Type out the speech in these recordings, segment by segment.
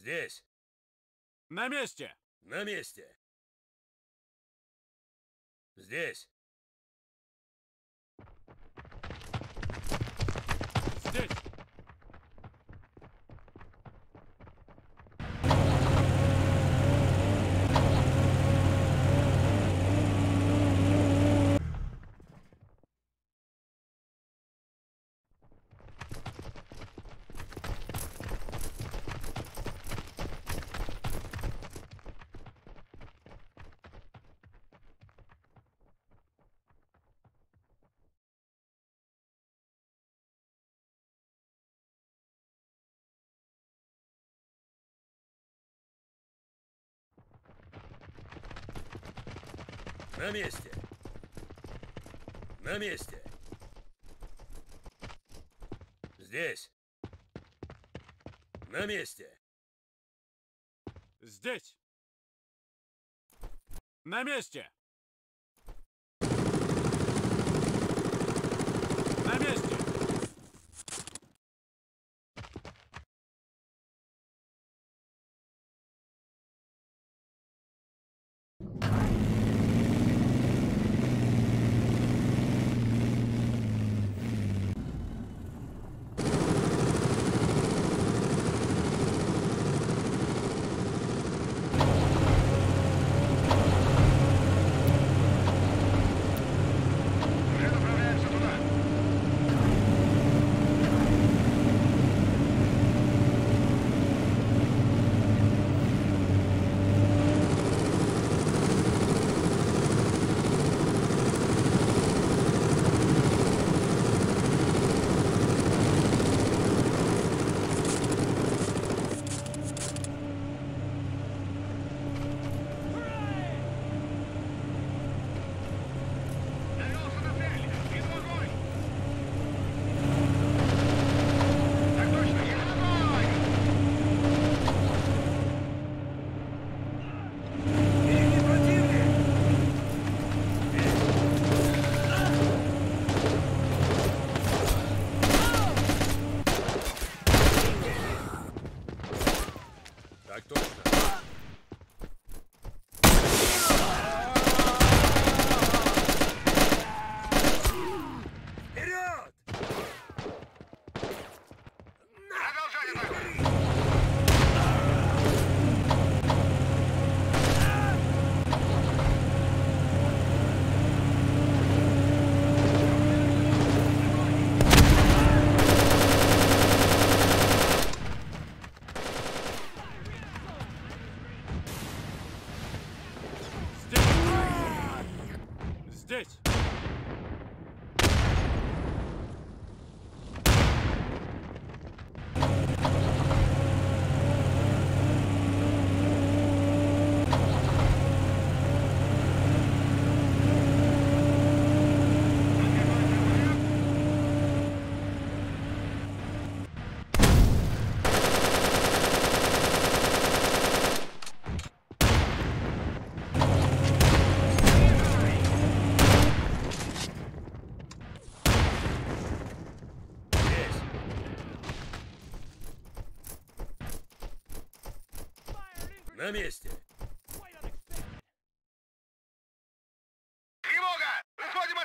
Здесь. На месте! На месте. Здесь. Здесь! На месте. На месте. Здесь. На месте. Здесь! На месте!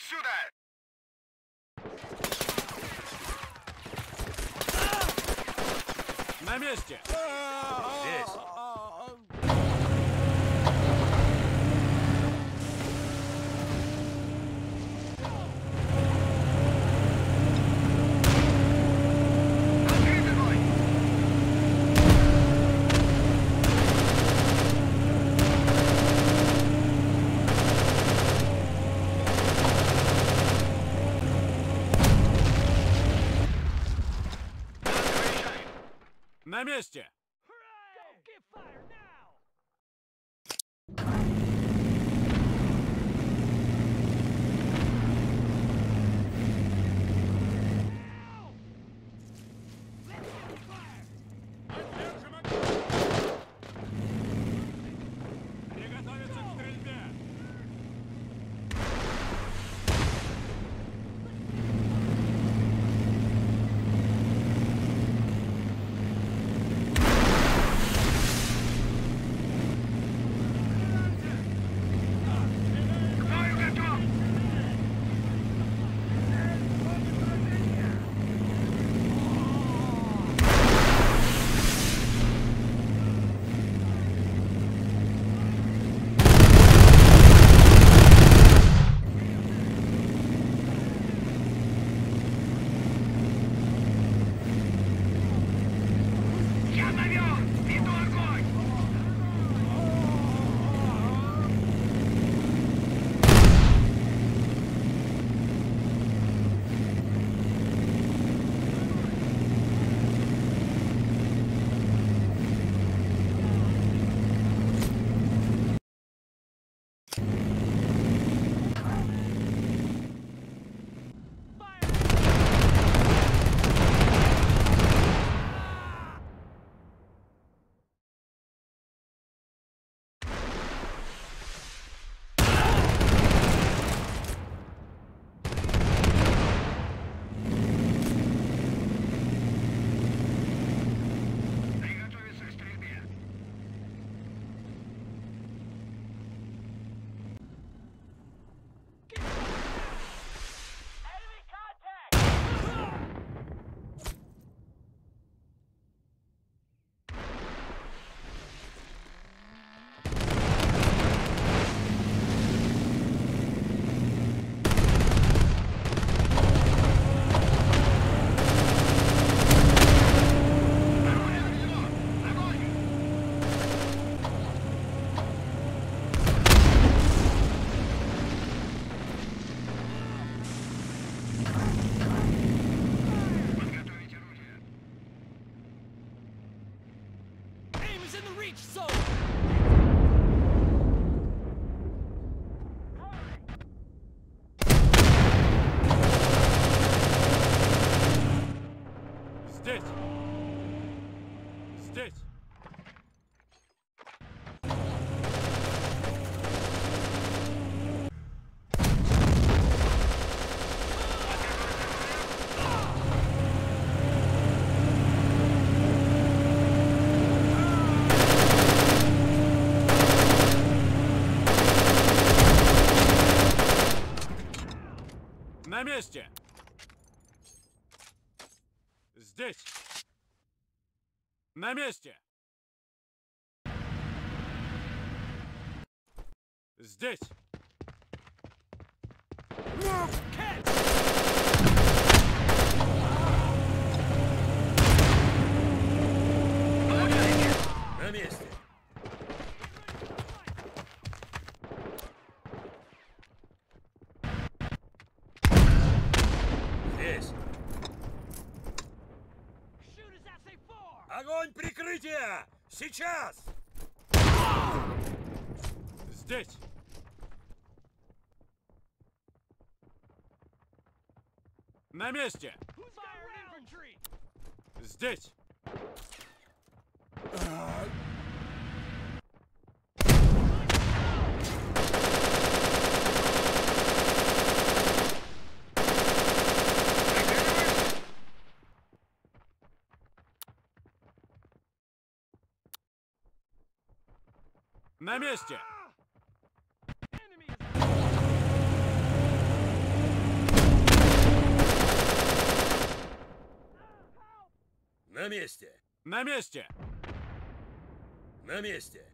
Отсюда! На месте! Здесь. На месте! Breach zone! Месте! Здесь! На месте! Здесь! На Сейчас! Здесь! На месте! Здесь! На месте! На месте. На месте! На месте.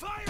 Fire!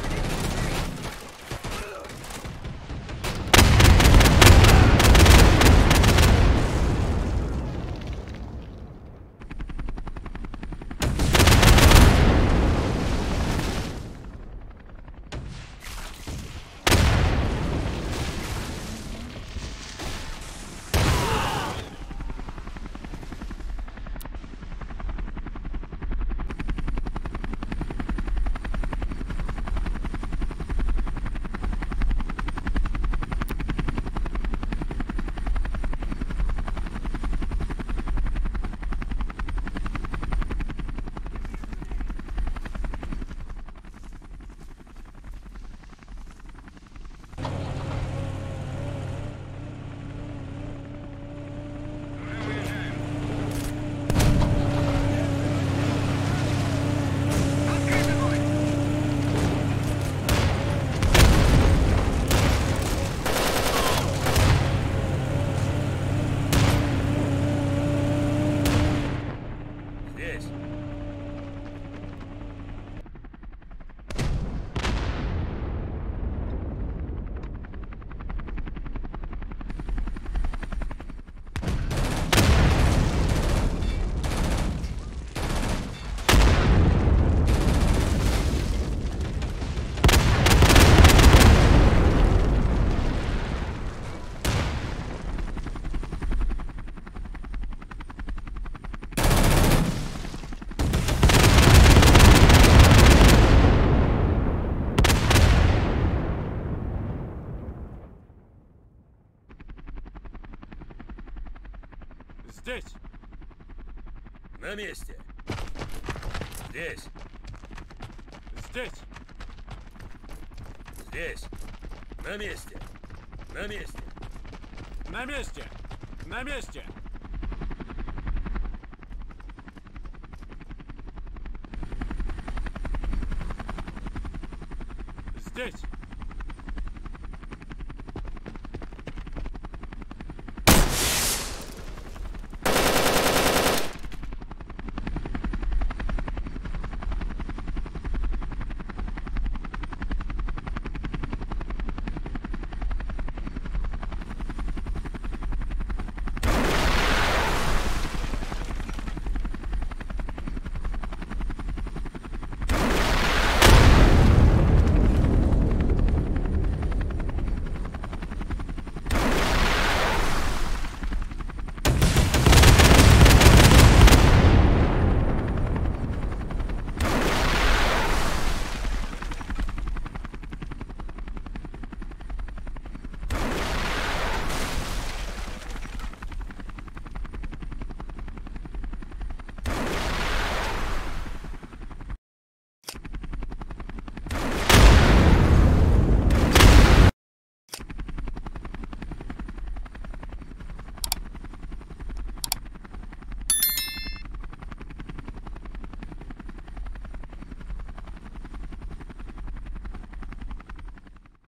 Месте. Здесь. Здесь! Здесь. На месте. На месте. На месте! На месте! Здесь!